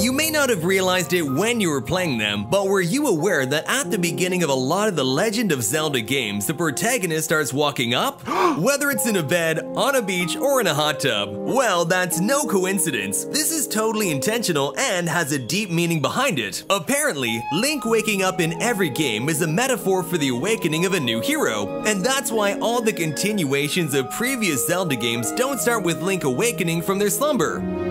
You may not have realized it when you were playing them, but were you aware that at the beginning of a lot of the Legend of Zelda games, the protagonist starts walking up? Whether it's in a bed, on a beach, or in a hot tub. Well, that's no coincidence. This is totally intentional and has a deep meaning behind it. Apparently, Link waking up in every game is a metaphor for the awakening of a new hero, and that's why all the continuations of previous Zelda games don't start with Link awakening from their slumber.